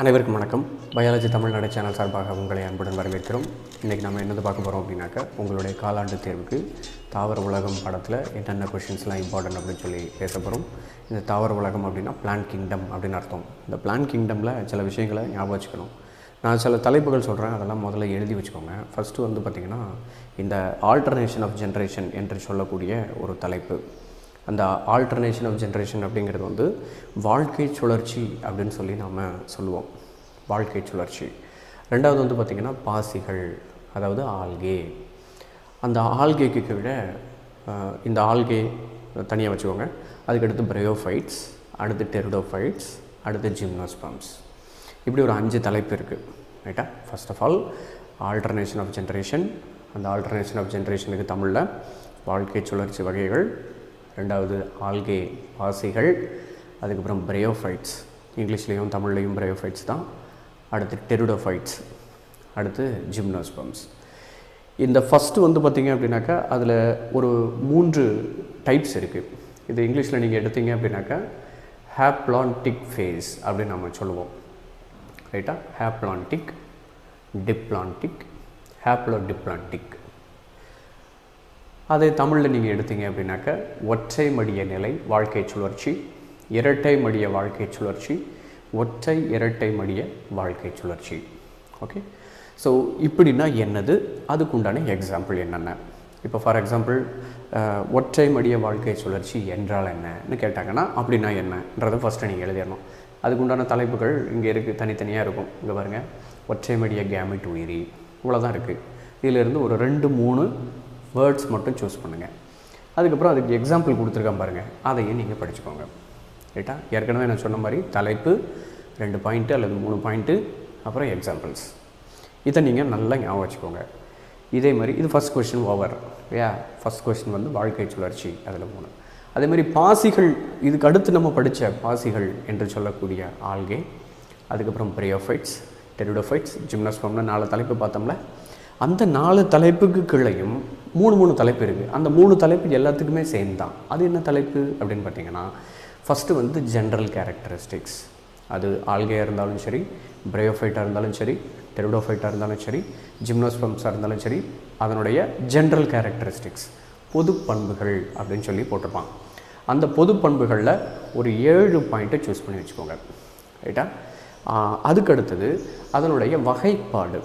அனைவருக்கும் வணக்கம். Biology Tamil Nadu channel சார்பாக உங்களை அன்புடன் வரவேற்கிறோம். இன்றைக்கி நம்ம என்னது பார்க்க போகிறோம் அப்படின்னாக்கா உங்களுடைய காலாண்டு தேர்வுக்கு தாவர உலகம் படத்தில் என்னென்ன கொஷின்ஸ்லாம் இம்பார்ட்டன்ட் அப்படின்னு சொல்லி பேச போகிறோம் இந்த தாவர உலகம் அப்படின்னா பிளான் கிங்டம் அப்படின்னு அர்த்தம். இந்த பிளான் கிங்டமில் சில விஷயங்களை ஞாபகம் வச்சுக்கணும். நான் சில தலைப்புகள் சொல்கிறேன் அதெல்லாம் முதல்ல எழுதி வச்சுக்கோங்க. ஃபஸ்ட்டு வந்து பார்த்திங்கன்னா இந்த ஆல்டர்னேஷன் ஆஃப் ஜென்ரேஷன் என்று சொல்லக்கூடிய ஒரு தலைப்பு. அந்த ஆல்டர்னேஷன் ஆஃப் ஜென்ரேஷன் அப்படிங்கிறது வந்து வாழ்க்கை சுழற்சி அப்படின்னு சொல்லி நாம் சொல்லுவோம். வாழ்க்கை சுழற்சி. ரெண்டாவது வந்து பார்த்திங்கன்னா பாசிகள் அதாவது ஆல்கே. அந்த ஆல்கேக்கு கீழே இந்த ஆல்கே தனியாக வச்சுக்கோங்க. அதுக்கடுத்து பிரயோஃபைட்ஸ் அடுத்து டெரிடோஃபைட்ஸ் அடுத்து ஜிம்னோஸ்பம்ஸ் இப்படி ஒரு அஞ்சு தலைப்பு இருக்குது ரைட்டா? First of all alternation of generation அந்த ஆல்டர்னேஷன் ஆஃப் ஜென்ரேஷனுக்கு தமிழில் வாழ்க்கை சுழற்சி வகைகள் ரெண்டாவது ஆல்கே பாசிகள் அதுக்கப்புறம் பிரயோஃபைட்ஸ். இங்கிலீஷ்லேயும் தமிழ்லேயும் பிரயோஃபைட்ஸ் தான். அடுத்து டெருடோஃபைட்ஸ். அடுத்து ஜிம்னோஸ்பம்ஸ் இந்த ஃபஸ்ட்டு வந்து பார்த்திங்க அப்படின்னாக்கா அதில் ஒரு மூன்று டைப்ஸ் இருக்குது இது இங்கிலீஷில் நீங்கள் எடுத்தீங்க அப்படின்னாக்கா ஹேப்ளான்டிக் ஃபேஸ் அப்படின்னு நம்ம சொல்லுவோம். ரைட்டா ஹேப்ளான்டிக் டிப்ளான்டிக் ஹேப்ளோ டிப்ளான்டிக் அதை தமிழில் நீங்கள் எடுத்தீங்க அப்படின்னாக்க ஒற்றை மடிய நிலை வாழ்க்கை சுழற்சி இரட்டை மடிய வாழ்க்கை சுழற்சி ஒற்றை இரட்டை மடிய வாழ்க்கை சுழற்சி. ஓகே ஸோ இப்படின்னா என்னது? அதுக்குண்டான எக்ஸாம்பிள் என்னென்ன? இப்போ ஃபார் எக்ஸாம்பிள் ஒற்றை மடிய வாழ்க்கை சுழற்சி என்றால் என்னன்னு கேட்டாங்கன்னா அப்படின்னா என்னன்றதை ஃபஸ்ட்டு நீங்கள் எழுதிடணும். அதுக்குண்டான தலைப்புகள் இங்கே இருக்குது தனித்தனியாக இருக்கும். இங்கே பாருங்கள் ஒற்றை மடிய கேமிட் உயிரி. இவ்வளோதான் இருக்குது இதிலிருந்து ஒரு ரெண்டு மூணு வேர்ட்ஸ் மட்டும் சூஸ் பண்ணுங்கள் அதுக்கப்புறம் அதுக்கு எக்ஸாம்பிள் கொடுத்துருக்கேன் பாருங்கள் அதையும் நீங்கள் படிச்சுக்கோங்க. ரைட்டா ஏற்கனவே நான் சொன்ன மாதிரி தலைப்பு ரெண்டு பாயிண்ட்டு அல்லது மூணு பாயிண்ட்டு அப்புறம் எக்ஸாம்பிள்ஸ் இதை நீங்கள் நல்லா ஞாபகம் வச்சுக்கோங்க. இதே மாதிரி இது ஃபஸ்ட் கொஸ்டின் ஓவர் இல்லையா ஃபஸ்ட் கொஸ்டின் வந்து வாழ்க்கை சுழற்சி அதில் மூணு. அதே மாதிரி பாசிகள் இதுக்கு அடுத்து நம்ம படித்த பாசிகள் என்று சொல்லக்கூடிய ஆல்கே. அதுக்கப்புறம் பிரியோஃபைட்ஸ் டெரிடோஃபைட்ஸ் ஜிம்னஸ்பம்னு நாலு தலைப்பு பார்த்தோம்ல. அந்த நாலு தலைப்புக்கு கீழையும் மூணு மூணு தலைப்பு இருக்குது அந்த மூணு தலைப்பு எல்லாத்துக்குமே சேம் தான். அது என்ன தலைப்பு அப்படின்னு பார்த்தீங்கன்னா ஃபஸ்ட்டு வந்து ஜென்ரல் கேரக்டரிஸ்டிக்ஸ் அது ஆல்கையாக இருந்தாலும் சரி பிரயோஃபைட்டாக இருந்தாலும் சரி டெருடோஃபைட்டாக இருந்தாலும் சரி ஜிம்னோஸ்பம்ஸாக இருந்தாலும் சரி அதனுடைய ஜென்ரல் கேரக்டரிஸ்டிக்ஸ் பொது பண்புகள் அப்படின்னு சொல்லி போட்டிருப்பாங்க. அந்த பொது பண்புகளில் ஒரு ஏழு பாயிண்ட்டை சூஸ் பண்ணி வச்சுக்கோங்க. ரைட்டா அதுக்கடுத்தது அதனுடைய வகைப்பாடு.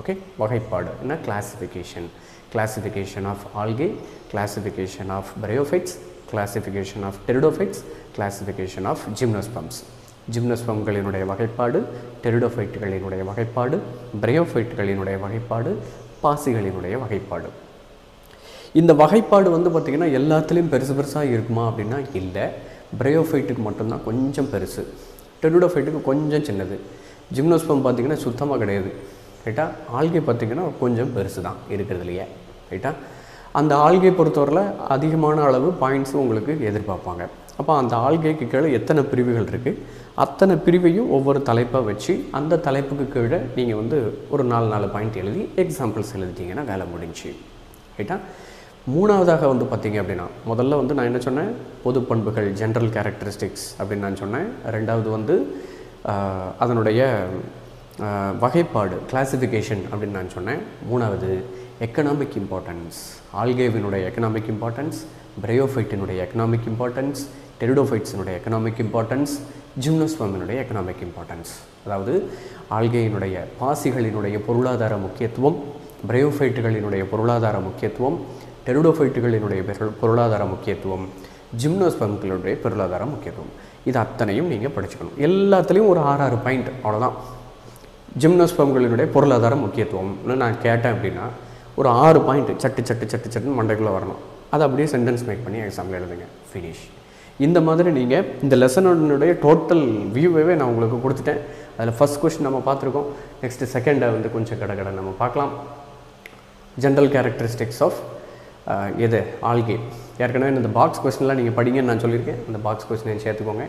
ஓகே வகைப்பாடு. என்ன? Classification classification of algae classification of bryophytes, classification of pteridophytes classification of gymnosperms. ஜிம்னஸ்பம்களினுடைய வகைப்பாடு டெரிடோஃபைட்டுகளினுடைய வகைப்பாடு பிரையோஃபைட்டுகளினுடைய வகைப்பாடு பாசிகளினுடைய வகைப்பாடு. இந்த வகைப்பாடு வந்து பார்த்திங்கன்னா எல்லாத்துலேயும் பெருசு பெருசாக இருக்குமா அப்படின்னா இல்லை. பிரையோஃபைட்டுக்கு மட்டும்தான் கொஞ்சம் பெருசு. டெரிடோஃபைட்டுக்கு கொஞ்சம் சின்னது. ஜிம்னோஸ்பம் பார்த்திங்கன்னா சுத்தமாக கிடையாது. ரைட்டா? ஆல்கே பார்த்திங்கன்னா கொஞ்சம் பெருசு தான் இருக்கிறதுலையே ரைட்டா? அந்த ஆல்கே பொறுத்தவரையில் அதிகமான அளவு பாயிண்ட்ஸும் உங்களுக்கு எதிர்பார்ப்பாங்க. அப்போ அந்த ஆல்கேக்கு கீழே எத்தனை பிரிவுகள் இருக்குது அத்தனை பிரிவையும் ஒவ்வொரு தலைப்பாக வச்சு அந்த தலைப்புக்கு கீழே நீங்கள் வந்து ஒரு நாலு நாலு பாயிண்ட் எழுதி எக்ஸாம்பிள்ஸ் எழுதிட்டிங்கன்னா வேலை முடிஞ்சு ரைட்டா? மூணாவதாக வந்து பார்த்தீங்க அப்படின்னா முதல்ல வந்து நான் என்ன சொன்னேன்? பொது பண்புகள் ஜென்ரல் கேரக்டரிஸ்டிக்ஸ் அப்படின்னு நான் சொன்னேன். ரெண்டாவது வந்து அதனுடைய வகைப்பாடு கிளாசிஃபிகேஷன் அப்படின்னு நான் சொன்னேன். மூணாவது எக்கனாமிக் இம்பார்ட்டன்ஸ் ஆல்கேவினுடைய எக்கனாமிக் இம்பார்ட்டன்ஸ் பிரயோஃபைட்டினுடைய எக்கனாமிக் இம்பார்ட்டன்ஸ் டெரிடோஃபைட்ஸினுடைய எக்கனாமிக் இம்பார்ட்டன்ஸ் ஜிம்னோஸ்வாமினுடைய எக்கனாமிக் இம்பார்ட்டன்ஸ் அதாவது ஆல்கேயினுடைய பாசிகளினுடைய பொருளாதார முக்கியத்துவம் பிரயோஃபைட்டுகளினுடைய பொருளாதார முக்கியத்துவம் டெருடோஃபைட்டுகளினுடைய பெரு- பொருளாதார முக்கியத்துவம் ஜிம்னோஸ்பம்களுடைய பொருளாதார முக்கியத்துவம். இது அத்தனையும் நீங்கள் படிச்சுக்கணும். எல்லாத்துலேயும் ஒரு ஆறு ஆறு பாயிண்ட் அவ்வளோதான் ஜிம்னோஸ்பம்களினுடைய பொருளாதார முக்கியத்துவம்னு நான் கேட்டேன் அப்படின்னா ஒரு ஆறு பாயிண்ட் சட்டு சட்டு சட்டு சட்டுன்னு மண்டைக்குள்ளே வரணும். அதை அப்படியே சென்டென்ஸ் மேக் பண்ணி எக்ஸாம்பிள் எழுதுங்க. ஃபினிஷ் இந்த மாதிரி நீங்கள் இந்த லெசனுடைய டோட்டல் வியூவே நான் உங்களுக்கு கொடுத்துட்டேன். அதில் ஃபஸ்ட் கொஷின் நம்ம பார்த்துருக்கோம். நெக்ஸ்ட்டு செகண்டை வந்து கொஞ்சம் கடை கடை நம்ம பார்க்கலாம். ஜென்ரல் கேரக்டரிஸ்டிக்ஸ் ஆஃப் எது? ஆல்கே. ஏற்கனவே இந்த பாக்ஸ் கொஸ்டின்லாம் நீங்கள் படிங்கன்னு நான் சொல்லியிருக்கேன். அந்த பாக்ஸ் கொஸ்டினை சேர்த்துக்கோங்க.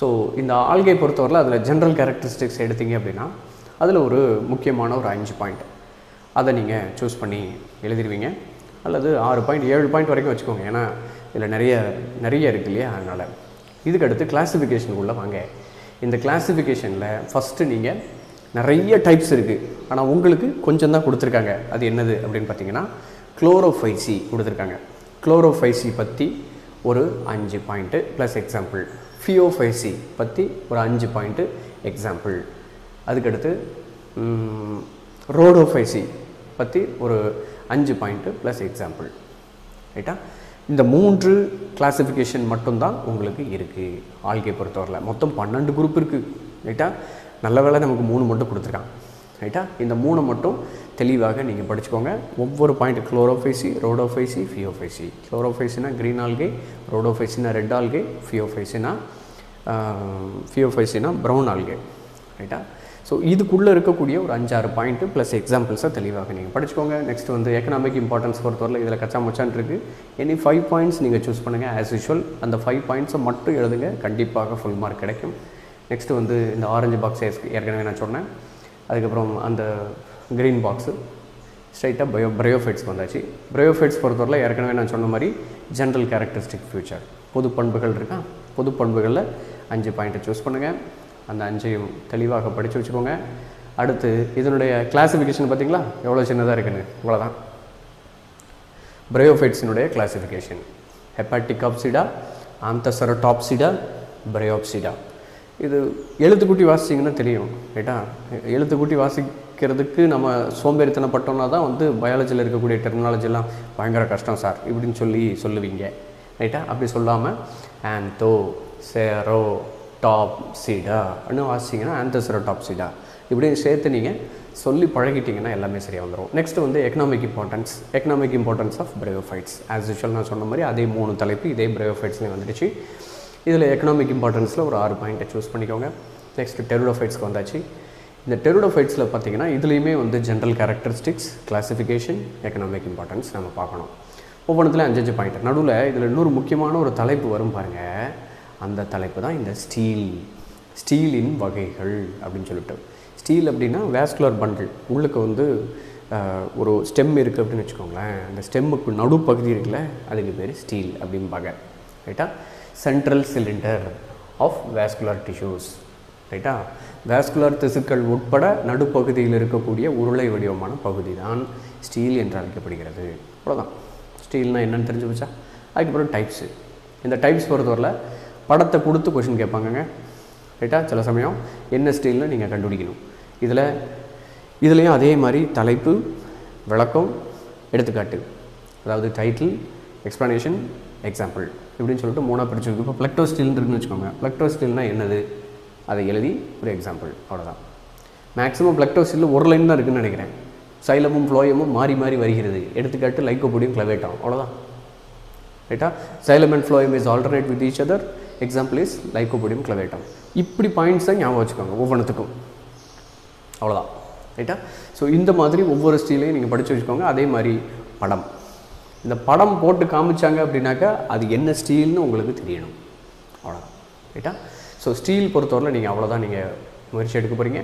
ஸோ இந்த ஆல்கை பொறுத்தவரையில் அதில் ஜென்ரல் கேரக்டரிஸ்டிக்ஸ் எடுத்தீங்க அப்படின்னா அதில் ஒரு முக்கியமான ஒரு அஞ்சு பாயிண்ட் அதை நீங்கள் சூஸ் பண்ணி எழுதிடுவீங்க. அல்லது ஆறு பாயிண்ட் ஏழு பாயிண்ட் வரைக்கும் வச்சுக்கோங்க. ஏன்னா இதில் நிறைய நிறைய இருக்கு இல்லையா? அதனால். இதுக்கடுத்து கிளாஸிஃபிகேஷனுக்குள்ளே வாங்க. இந்த கிளாஸிஃபிகேஷனில் ஃபஸ்ட்டு நீங்கள் நிறைய டைப்ஸ் இருக்குது ஆனால் உங்களுக்கு கொஞ்சம் தான் கொடுத்துருக்காங்க. அது என்னது அப்படின்னு பார்த்தீங்கன்னா குளோரோஃபைசி கொடுத்துருக்காங்க. குளோரோஃபைசி பற்றி ஒரு அஞ்சு பாயிண்ட்டு ப்ளஸ் எக்ஸாம்பிள் ஃபியோஃபைசி பற்றி ஒரு அஞ்சு பாயிண்ட்டு எக்ஸாம்பிள் அதுக்கடுத்து ரோடோஃபைசி பற்றி ஒரு அஞ்சு பாயிண்ட்டு ப்ளஸ் எக்ஸாம்பிள் ரைட்டா இந்த மூன்று கிளாஸிஃபிகேஷன் மட்டும்தான் உங்களுக்கு இருக்குது ஆல்கே பொறுத்தவரையில். மொத்தம் பன்னெண்டு குரூப் இருக்குது ரைட்டா நல்ல வேலை நமக்கு மூணு மட்டும் கொடுத்துருக்கான். ரைட்டா இந்த மூணு மட்டும் தெளிவாக நீங்கள் படிச்சுக்கோங்க. ஒவ்வொரு பாயிண்ட் குளோரோஃபைசி ரோடோஃபைசி ஃபியோஃபைசி குளோரோஃபைசினா க்ரீன் ஆல்கே ரோடோஃபைசினா ரெட் ஆல்கே ஃபியோஃபைசினா ஃபியோஃபைசினா ப்ரௌன் ஆல்கே ரைட்டா ஸோ இதுக்குள்ளே இருக்கக்கூடிய ஒரு அஞ்சாறு பாயிண்ட்டு ப்ளஸ் எக்ஸாம்பிள்ஸை தெளிவாக நீங்கள் படிச்சுக்கோங்க. நெக்ஸ்ட் வந்து எக்கனாமிக் இம்பார்ட்டன்ஸ் பொறுத்தவரையில் இதில் கச்சா மச்சான் இருக்குது எனி ஃபைவ் பாயிண்ட்ஸ் நீங்கள் சூஸ் பண்ணுங்கள் ஆஸ் யூஷுவல் அந்த ஃபைவ் பாயிண்ட்ஸை மட்டும் எழுதுங்க. கண்டிப்பாக ஃபுல் மார்க் கிடைக்கும். நெக்ஸ்ட்டு வந்து இந்த ஆரஞ்சு பாக்ஸ் ஏற்கனவே நான் சொன்னேன். அதுக்கப்புறம் அந்த க்ரீன் பாக்ஸு ஸ்ட்ரைட்டாக பயோ பிரயோஃபைட்ஸ் வந்தாச்சு. பிரயோஃபைட்ஸ் பொறுத்தவரையில் ஏற்கனவே நான் சொன்ன மாதிரி ஜென்ரல் கேரக்டரிஸ்டிக் ஃபியூச்சர் பொது பண்புகள் இருக்கா? பொது பண்புகளில் அஞ்சு பாயிண்ட்டை சூஸ் பண்ணுங்கள் அந்த அஞ்சையும் தெளிவாக படித்து வச்சுக்கோங்க. அடுத்து இதனுடைய கிளாசிஃபிகேஷன் பார்த்தீங்களா? எவ்வளோ சின்னதாக இருக்குன்னு. இவ்வளோதான் பிரயோஃபைட்ஸினுடைய கிளாசிஃபிகேஷன் ஹெப்பாட்டிகாப்சிடா ஆந்தசரடாப்சிடா பிரயோப்சிடா இது எழுத்துக்கூட்டி வாசிச்சிங்கன்னா தெரியும் ரைட்டா எழுத்துக்கூட்டி வாசிக்கிறதுக்கு நம்ம சோம்பேறித்தனப்பட்டோம்னா தான் வந்து பயாலஜியில் இருக்கக்கூடிய டெக்னாலஜிலாம் பயங்கர கஷ்டம் சார். இப்படின்னு சொல்லி சொல்லுவீங்க ரைட்டா அப்படி சொல்லாமல் ஆந்தோ சேரோ டாப் சீடா அப்படின்னு வாசிச்சிங்கன்னா ஆந்தசரோ டாப் சீடா இப்படின்னு சேர்த்து நீங்கள் சொல்லி பழகிட்டிங்கன்னா எல்லாமே சரியாக வந்துடும் நெக்ஸ்ட் வந்து economic importance economic importance of bryophytes as usual நான் சொன்ன மாதிரி அதே மூணு தலைப்பு இதே பிரயோஃபைட்ஸ்லேயும் வந்துடுச்சு. இதில் எக்கனாமிக் இம்பார்ட்டன்ஸில் ஒரு ஆறு பாயிண்ட்டை சூஸ் பண்ணிக்கோங்க. நெக்ஸ்ட்டு டெருடோஃபைட்ஸ்க்கு வந்தாச்சு. இந்த டெருடோஃபைட்ஸில் பார்த்தீங்கன்னா இதுலேயுமே வந்து general characteristics classification economic importance நம்ம பார்க்கணும். ஒவ்வொன்றுத்துலையும் அஞ்சஞ்சு பாயிண்ட் நடுவில் இதில் இன்னொரு முக்கியமான ஒரு தலைப்பு வரும் பாருங்கள் அந்த தலைப்பு தான் இந்த ஸ்டீல் ஸ்டீலின் வகைகள் அப்படின்னு சொல்லிட்டு. ஸ்டீல் அப்படின்னா வேஸ்குலர் பண்டில் உள்ளுக்கு வந்து ஒரு ஸ்டெம் இருக்குது அப்படின்னு வச்சுக்கோங்களேன். அந்த ஸ்டெம்முக்கு நடுப்பகுதி இருக்குல்ல அதுக்கு பேர் ஸ்டீல் அப்படிம்பாங்க ரைட்டா? Central cylinder of vascular tissues ரைட்டா? வேஸ்குலர் திசுக்கள் உட்பட நடுப்பகுதியில் இருக்கக்கூடிய உருளை வடிவமான பகுதி தான் ஸ்டீல் என்று அழைக்கப்படுகிறது. அவ்வளோதான் ஸ்டீல்னால் என்னென்னு தெரிஞ்சு வச்சா அதுக்கப்புறம் டைப்ஸு. இந்த டைப்ஸ் பொறுத்தவரையில் படத்தை கொடுத்து கொஷின் கேட்பாங்கங்க. ரைட்டா சில சமயம் என்ன ஸ்டைலில் நீங்கள் கண்டுபிடிக்கணும். இதில் இதுலேயும் அதே மாதிரி தலைப்பு விளக்கம் எடுத்துக்காட்டு. அதாவது டைட்டில் எக்ஸ்ப்ளனேஷன் எக்ஸாம்பிள் இப்படின்னு சொல்லிட்டு மூணாக பிடிச்சிருக்கு இப்போ பிளக்டோ ஸ்டீல் இருக்குன்னு வச்சுக்கோங்க. பிளக்டோ ஸ்டீல்னால் என்னது? அதை எழுதி ஒரு எக்ஸாம்பிள் அவ்வளோதான் மேக்ஸிமம் பிளக்டோ ஸ்டீலில் ஒரு லைன் தான் இருக்குன்னு நினைக்கிறேன். சைலமும் ஃப்ளோயமும் மாறி மாறி வருகிறது. எடுத்துக்காட்டு லைக்கோபோடியும் கிளவேட்டம் அவ்வளோதான் ரைட்டா xylem and phloem is alternate with each other example is Lycopodium clavatum இப்படி பாயிண்ட்ஸை ஞாபகம் வச்சுக்கோங்க ஒவ்வொன்றுத்துக்கும் அவ்வளோதான் ரைட்டா ஸோ இந்த மாதிரி ஒவ்வொரு ஸ்டீலையும் நீங்கள் படித்து வச்சுக்கோங்க. அதே மாதிரி படம். இந்த படம் போட்டு காமிச்சாங்க அப்படின்னாக்கா அது என்ன ஸ்டீல்னு உங்களுக்கு தெரியணும். அவ்வளோதான் ரைட்டா ஸோ ஸ்டீல் பொறுத்தவரையில் நீங்கள் அவ்வளோதான் நீங்கள் முயற்சி எடுக்க போகிறீங்க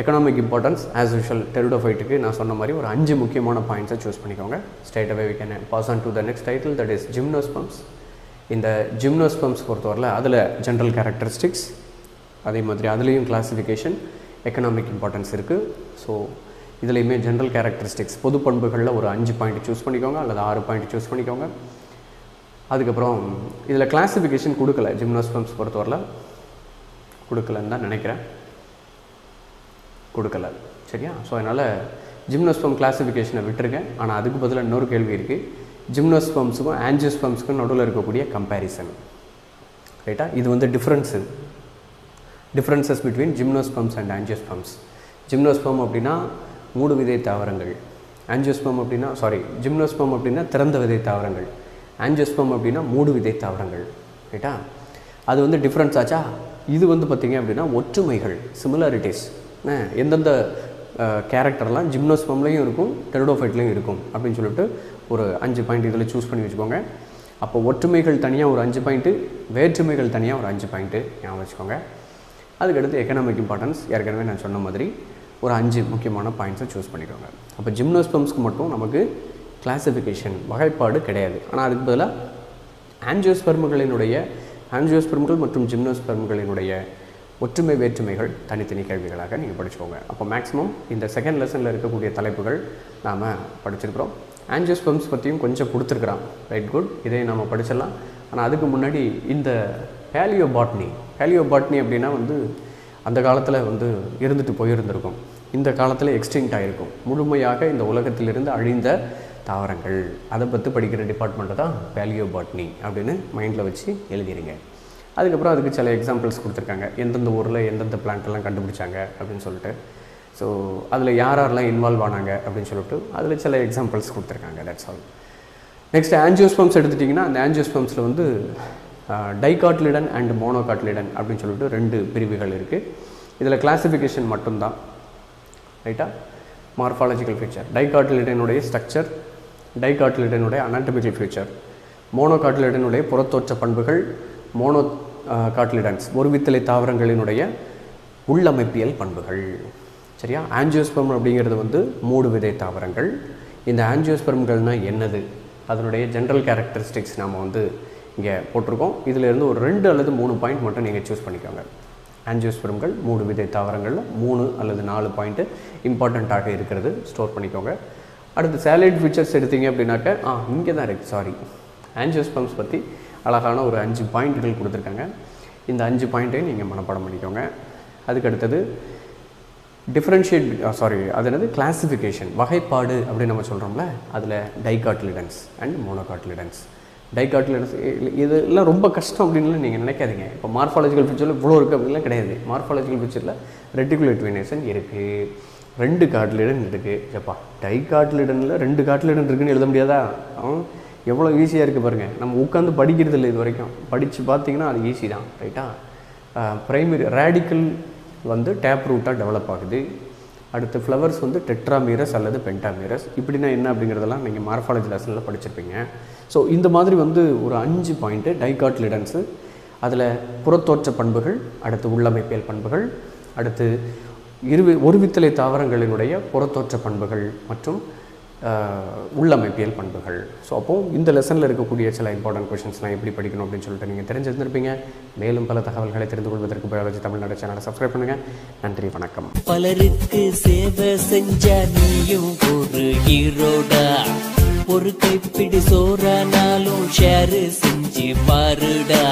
எக்கனாமிக் இம்பார்ட்டன்ஸ் ஆஸ் யூஷுவல் டெரிடோஃபைட்டுக்கு நான் சொன்ன மாதிரி ஒரு அஞ்சு முக்கியமான பாயிண்ட்ஸை சூஸ் பண்ணிக்கோங்க. Straight away we can pass on to the next title that is gymnosperms இந்த ஜிம்னோஸ்பம்ஸ் பொறுத்தவரையில் அதில் ஜென்ரல் கேரக்டரிஸ்டிக்ஸ் அதே மாதிரி அதுலேயும் கிளாசிஃபிகேஷன் எக்கனாமிக் இம்பார்ட்டன்ஸ் இருக்குது ஸோ இதுலேயுமே ஜென்ரல் கேரக்டரிஸ்டிக்ஸ் பொது பண்புகளில் ஒரு அஞ்சு பாயிண்ட் சூஸ் பண்ணிக்கோங்க அல்லது ஆறு பாயிண்ட் சூஸ் பண்ணிக்கோங்க. அதுக்கப்புறம் இதில் கிளாஸிஃபிகேஷன் கொடுக்கல ஜிம்னோஸ்பம்ஸ் பொறுத்தவரையில். கொடுக்கலன்னு தான் நினைக்கிறேன். கொடுக்கல. சரியா? ஸோ அதனால் ஜிம்னோஸ்பம் கிளாஸிஃபிகேஷனை விட்டுருக்கேன் ஆனால் அதுக்கு பதிலாக இன்னொரு கேள்வி இருக்குது ஜிம்னோஸ்பம்ஸுக்கும் ஆன்ஜியோஸ்பம்ஸுக்கும் நடுவில் இருக்கக்கூடிய கம்பேரிசன் ரைட்டா இது வந்து difference differences between gymnosperms and angiosperms gymnosperm அப்படின்னா மூடு விதை தாவரங்கள். ஆன்ஜியோஸ்பம் அப்படின்னா சாரி ஜிம்னோஸ்பம் அப்படின்னா திறந்த விதை தாவரங்கள். ஆன்ஜியோஸ்பம் அப்படின்னா மூடு விதை தாவரங்கள் ரைட்டா அது வந்து டிஃப்ரென்ஸ் ஆச்சா? இது வந்து பார்த்திங்க அப்படின்னா ஒற்றுமைகள் சிமிலாரிட்டிஸ் எந்தெந்த கேரக்டர்லாம் ஜிம்னோஸ்பம்லையும் இருக்கும் டெருடோஃபைட்லையும் இருக்கும் அப்படின்னு சொல்லிட்டு ஒரு அஞ்சு பாயிண்ட் இதில் சூஸ் பண்ணி வச்சுக்கோங்க. அப்போ ஒற்றுமைகள் தனியாக ஒரு அஞ்சு பாயிண்ட்டு வேற்றுமைகள் தனியாக ஒரு அஞ்சு பாயிண்ட்டு ஞாபகம் வச்சுக்கோங்க. அதுக்கடுத்து எக்கனாமிக் இம்பார்ட்டன்ஸ் ஏற்கனவே நான் சொன்ன மாதிரி ஒரு அஞ்சு முக்கியமான பாயிண்ட்ஸை சூஸ் பண்ணிக்கோங்க. அப்போ ஜிம்னோஸ்பம்ஸ்க்கு மட்டும் நமக்கு கிளாசிஃபிகேஷன் வகைப்பாடு கிடையாது. ஆனால் அதுக்கு பதிலாக ஆன்ஜியோஸ்பெர்ம்களினுடைய ஆன்ஜியோஸ்பெர்ம்கள் மற்றும் ஜிம்னோஸ்பெர்ம்களினுடைய ஒற்றுமை வேற்றுமைகள் தனித்தனி கேள்விகளாக நீங்கள் படிச்சுக்கோங்க. அப்போ மேக்ஸிமம் இந்த செகண்ட் லெசனில் இருக்கக்கூடிய தலைப்புகள் நாம் படிச்சிருக்கிறோம். ஆன்ஜியோஸ்பம்ஸ் பற்றியும் கொஞ்சம் கொடுத்துருக்குறான். ரைட் குட் இதை நம்ம படிச்சிடலாம். ஆனால் அதுக்கு முன்னாடி இந்த பேலியோ பாட்னி பேலியோ பாட்னி அப்படின்னா வந்து அந்த காலத்தில் வந்து இருந்துட்டு போயிருந்திருக்கும். இந்த காலத்தில் எக்ஸ்டிங்க்ட் ஆகிருக்கும் முழுமையாக இந்த உலகத்திலிருந்து அழிந்த தாவரங்கள். அதை பற்றி படிக்கிற டிபார்ட்மெண்ட்டு தான் பேலியோ பாட்னி அப்படின்னு மைண்டில் வச்சு எழுதிருங்க. அதுக்கப்புறம் அதுக்கு சில எக்ஸாம்பிள்ஸ் கொடுத்துருக்காங்க. எந்தெந்த ஊரில் எந்தெந்த பிளான்ட்லாம் கண்டுபிடிச்சாங்க அப்படின்னு சொல்லிட்டு. ஸோ அதில் யார் யாரெல்லாம் இன்வால்வ் ஆனாங்க அப்படின்னு சொல்லிட்டு அதில் சில எக்ஸாம்பிள்ஸ் கொடுத்துருக்காங்க தட்ஸ் ஆல் நெக்ஸ்ட் ஆன்ஜியோஸ்பம்ஸ் எடுத்துட்டிங்கன்னா அந்த ஆன்ஜியோஸ்பம்ஸில் வந்து டைகாட்லிடன் அண்ட் மோனோகாட்லிடன் அப்படின்னு சொல்லிட்டு ரெண்டு பிரிவுகள் இருக்குது இதில் கிளாசிஃபிகேஷன் மட்டும்தான். ரைட்டா மார்ஃபாலஜிக்கல் ஃபீச்சர் டைகாட்லிடனுடைய ஸ்ட்ரக்சர் டைகாட்லிடனுடைய அனாட்டமிக்கல் ஃபீச்சர் மோனோகாட்லிடனுடைய புறத்தோற்ற பண்புகள் மோனோ காட்லிடன்ஸ் ஒருவித்தலை தாவரங்களினுடைய உள்ளமைப்பியல் பண்புகள். சரியா? ஆஞ்சியோஸ்பெர்ம் அப்படிங்கிறது வந்து மூடு விதை தாவரங்கள். இந்த ஆன்ஜியோஸ்பெர்ம்கள்னால் என்னது? அதனுடைய ஜென்ரல் கேரக்டரிஸ்டிக்ஸ் நாம் வந்து இங்கே போட்டிருக்கோம். இதிலிருந்து ஒரு ரெண்டு அல்லது மூணு பாயிண்ட் மட்டும் நீங்கள் சூஸ் பண்ணிக்கோங்க. ஆன்ஜியோஸ்பெர்ம்கள் மூடு விதை தாவரங்களில் மூணு அல்லது நாலு பாயிண்ட்டு இம்பார்ட்டண்ட்டாக இருக்கிறது. ஸ்டோர் பண்ணிக்கோங்க. அடுத்து சேலட் ஃபீச்சர்ஸ் எடுத்தீங்க அப்படின்னாக்க ஆ இங்கே தான் இருக்குது சாரி ஆன்ஜியோஸ்பெர்ம்ஸ் பற்றி அழகான ஒரு அஞ்சு பாயிண்ட்டுகள் கொடுத்துருக்காங்க. இந்த அஞ்சு பாயிண்ட்டையும் நீங்கள் மனப்பாடம் பண்ணிக்கோங்க. அதுக்கு அடுத்தது டிஃப்ரென்ஷியேட் சாரி அது என்னது? கிளாஸிஃபிகேஷன் வகைப்பாடு அப்படின்னு நம்ம சொல்கிறோம்ல அதில் டைகாட்லிடன்ஸ் அண்ட் மோனோகாட்லிடன்ஸ் டைகாட்லிடன்ஸ் இதெல்லாம் ரொம்ப கஷ்டம் அப்படின்னு நீங்கள் நினைக்காதீங்க. இப்போ மார்ஃபாலஜிக்கல் ஃபியூச்சரில் இவ்வளோ இருக்குது அப்படின்லாம் கிடையாது. மார்ஃபாலஜிக்கல் ஃபியூச்சரில் ரெட்டிகுலேட் வெனேஷன் இருக்குது ரெண்டு காட்லிடன் இருக்குது ஏப்பா டைகாட்லிடனில் ரெண்டு காட்லிடன் இருக்குன்னு எழுத முடியாதா? எவ்வளோ ஈஸியாக இருக்குது பாருங்கள் நம்ம உட்காந்து படிக்கிறது இல்லை இது வரைக்கும் படித்து பார்த்தீங்கன்னா அது ஈஸி தான் ரைட்டா ப்ரைமரி ரேடிக்கல் வந்து டேப் ரூட்டாக டெவலப் ஆகுது. அடுத்து ஃப்ளவர்ஸ் வந்து டெட்ராமீரஸ் அல்லது பென்டாமீரஸ் இப்படின்னா என்ன அப்படிங்கிறதெல்லாம் நீங்கள் மார்ஃபாலஜி லெசனில் படிச்சிருப்பீங்க. ஸோ இந்த மாதிரி வந்து ஒரு அஞ்சு பாயிண்ட்டு டைகாட் லிடன்ஸு அதில் புறத்தோற்ற பண்புகள் அடுத்து உள்ளமைப்பியல் பண்புகள் அடுத்து இரு ஒருவித்தலை தாவரங்களினுடைய புறத்தோற்ற பண்புகள் மற்றும் உள்ளமைப்பியல் பண்புகள் ஸோ அப்போது இந்த லெசனில் இருக்கக்கூடிய சில இம்பார்ட்டன்ட் கொஷின்ஸ்லாம் எப்படி படிக்கணும் அப்படின்னு சொல்லிட்டு நீங்கள் தெரிஞ்சிருந்திருப்பீங்க. மேலும் பல தகவல்களை தெரிந்து கொள்வதற்கு பயாலஜி தமிழ்நாடு சேனலை சப்ஸ்கிரைப் பண்ணுங்கள் நன்றி வணக்கம். பலருக்கு சேவை செஞ்ச நீயும் ஒரு ஹீரோடா. ஒரு கைப்பிடி சோறானாலும் ஷேர் செஞ்சு பாருடா.